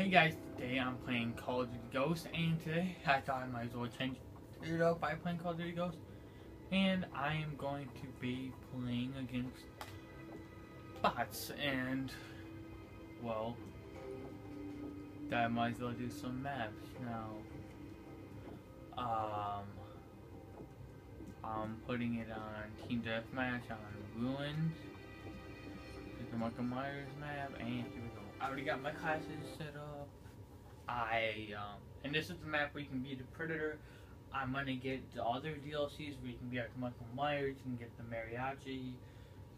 Hey guys, today I'm playing Call of Duty Ghosts, and today I thought I might as well change it up by playing Call of Duty Ghosts. And I am going to be playing against bots, and, well, I might as well do some maps now. Um, I'm putting it on Team Deathmatch on Ruins, the Michael Myers map, and. I already got my classes set up. I, um, and this is the map where you can be the Predator. I'm gonna get the other DLCs where you can be like Michael Myers, you can get the mariachi, you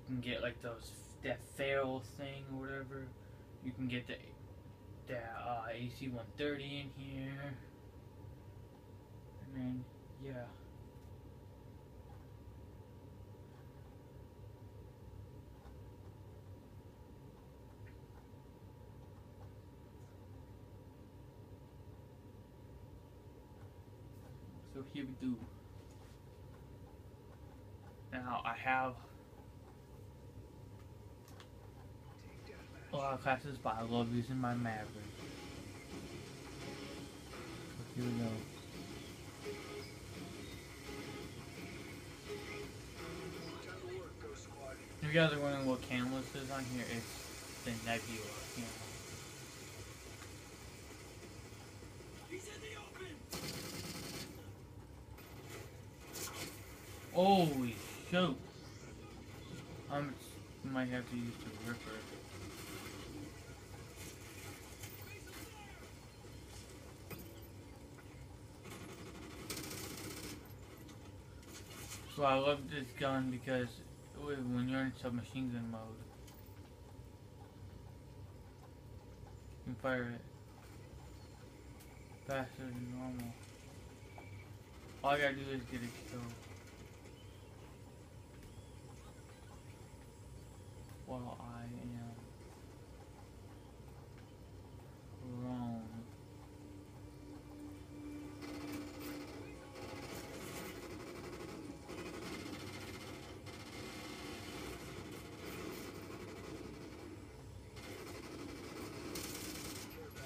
can get like those, that feral thing or whatever. You can get the, the uh, AC-130 in here. And then, yeah. So here we do. Now I have a lot of classes, but I love using my Maverick. So here we go. If you guys are wondering what Canvas is on here, it's the Nebula camera. Holy shoot! Um, might have to use the Ripper. So I love this gun because when you're in submachine gun mode, you can fire it faster than normal. All I gotta do is get it killed. While I am wrong.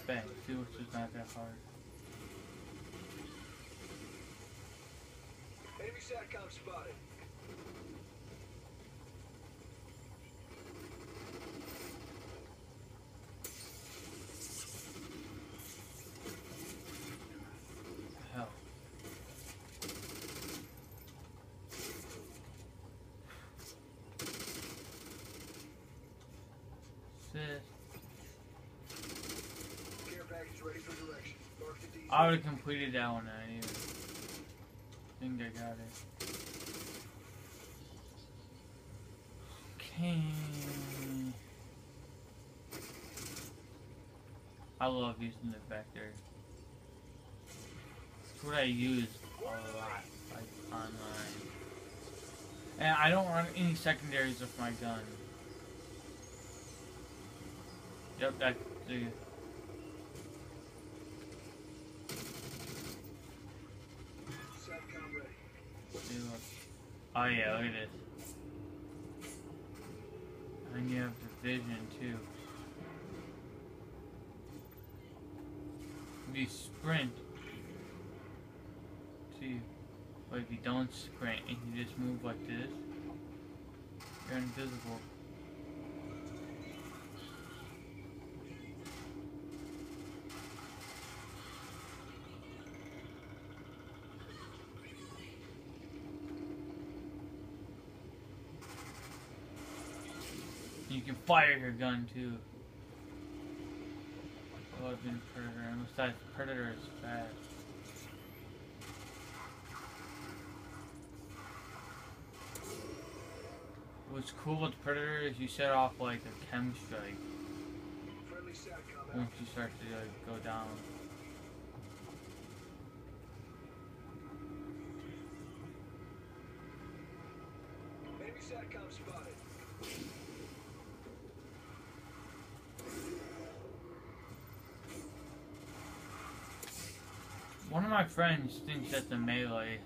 Bang, see which is not that hard. I would have completed that one anyway. think I got it. Okay. I love using the vector. It's what I use a lot, like online. And I don't run any secondaries with my gun. Yep, that's the Oh yeah, look at this. And you have the vision too. If you sprint, see, but if you don't sprint and you just move like this, you're invisible. You can fire your gun too. Oh, I've been Predator. And besides, Predator is fast. What's cool with Predator is you set off like a chem strike once you start to like, go down. Enemy SATCOM spotted. One of my friends thinks that the melee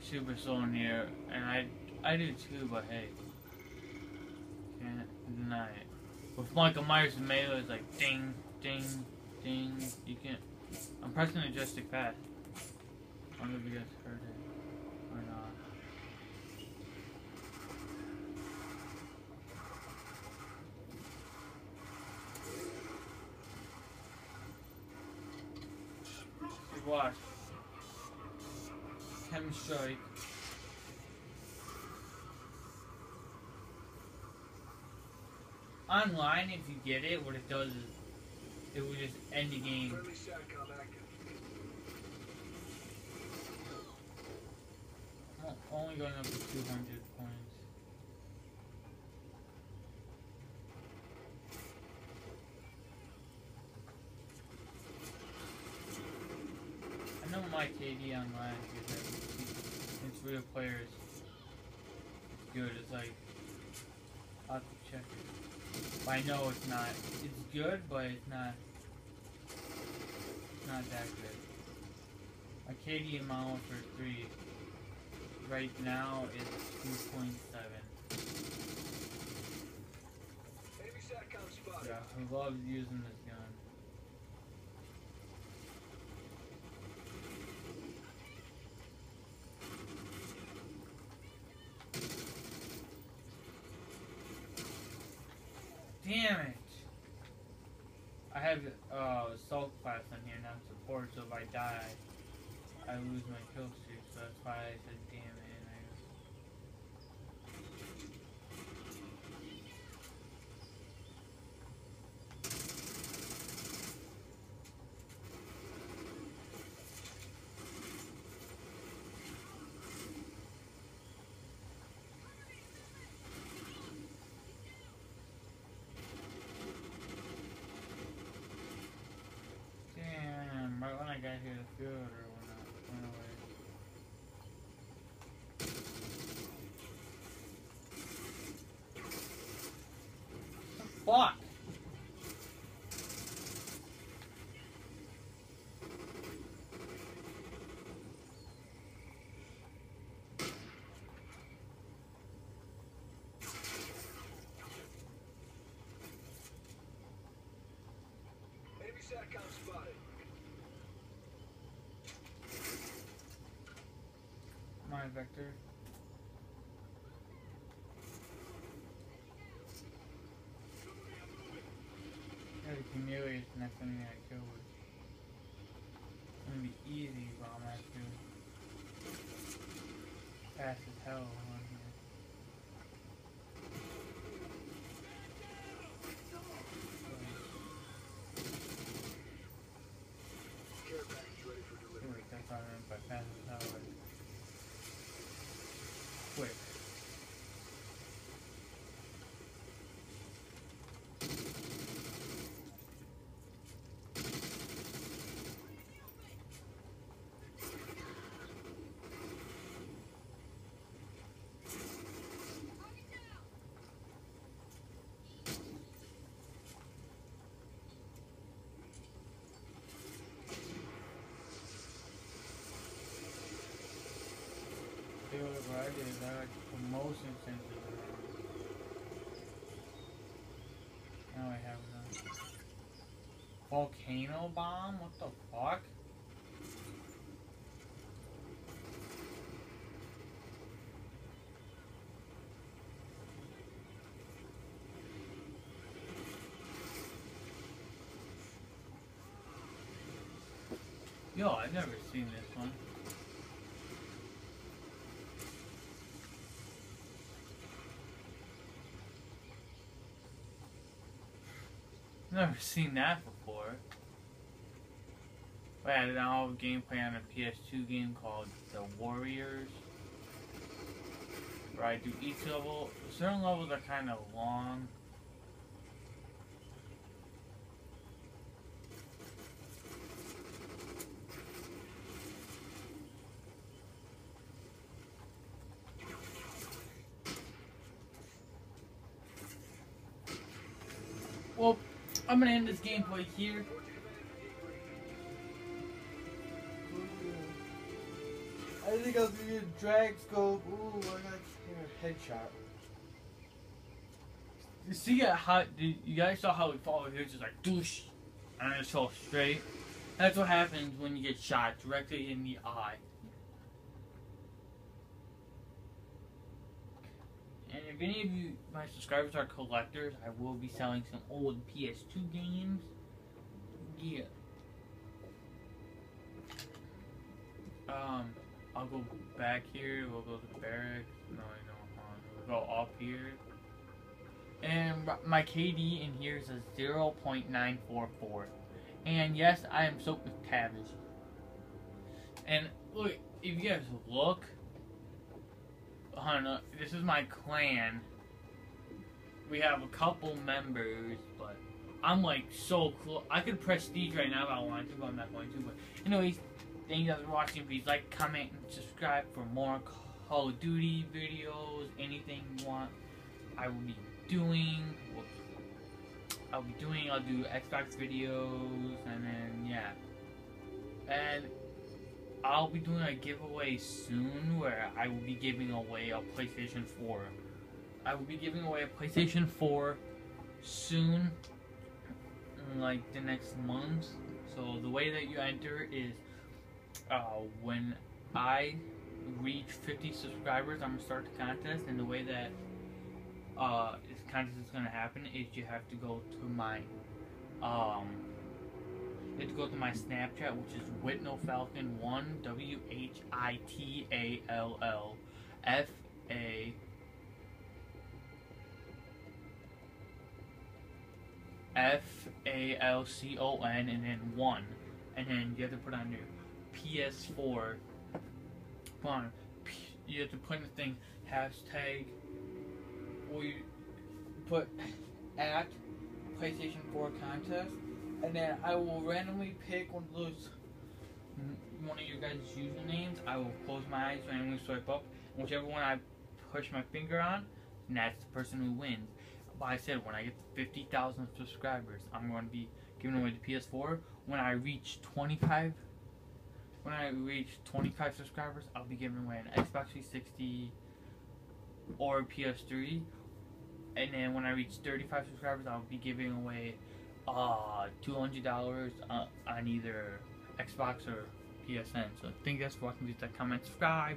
super slow near, and I I do too, but hey, can't deny it. With Michael Myers and melee, it's like ding, ding, ding. You can't. I'm pressing the joystick fast. I don't know if you guys heard it or not. Just Watch. Chem strike. Online, if you get it, what it does is it will just end the game. Friendly SATCOM active. O- Only going up to 200 points. I my KD online like, it's real players. It's good. It's like, I'll have to check it. But I know it's not. It's good, but it's not. It's not that good. My KD amount for three right now is 2.7. Enemy SATCOM spotted. Yeah, who loves using this gun. Damn it! I have uh, assault class on here, not support, so if I die, I lose my kill streak, so that's why I said damn it. And I Damn, right when I here, the field or when I went away. Fuck! Enemy SATCOM spotted. My vector. Yeah, the chameleon is the next enemy I kill with. It's gonna be easy, have to fast as hell on here. Care package ready for delivery. Wait, that's what I meant by fast as hell. Like, quick. Now I have none. Volcano bomb? What the fuck? Yo, I've never seen this one. Never seen that before. But I now have gameplay on a PS2 game called The Warriors. Where I do each level. Certain levels are kind of long. Well, I'm gonna end this gameplay here. I think I was gonna get drag scope. Ooh, I got a headshot. you see how you guys saw how he followed here, just like douche, and it's so straight. That's what happens when you get shot directly in the eye. And if any of you, my subscribers, are collectors, I will be selling some old PS2 games. Yeah. Um, I'll go back here. We'll go to barracks. No, I don't. We'll go up here. And my KD in here is a 0.944. And yes, I am soaked with cabbage. And look, if you guys look, on, uh, this is my clan. We have a couple members, but I'm like so close. I could prestige right now if I wanted to, but I'm not going to. But anyways, thank you guys for watching. Please like, comment, and subscribe for more Call of Duty videos. Anything you want, I will be doing. I'll be doing. I'll do Xbox videos, and then yeah, and I'll be doing a giveaway soon where I will be giving away a PlayStation 4. I will be giving away a PlayStation 4 soon, like the next month. So the way that you enter is uh, when I reach 50 subscribers, I'm gonna start the contest, and the way that uh, this contest is gonna happen is you have to go to my um, you have to go to my Snapchat, which is Whitnell Falcon one W H I T A L L F A F A L C O N and then one, and then you have to put on your PS4. Come on, you have to put in the thing hashtag. Or you put at PlayStation 4 contest and then I will randomly pick one of those, one of your guys' usernames. I will close my eyes, randomly swipe up, whichever one I push my finger on, that's the person who wins. But I said when I get 50,000 subscribers, I'm going to be giving away the PS4. When I reach 25, when I reach 25 subscribers, I'll be giving away an Xbox 360 or PS3. And then when I reach 35 subscribers, I'll be giving away uh, $200 uh, on either Xbox or PSN. So thank you guys for watching. Please like, comment, subscribe.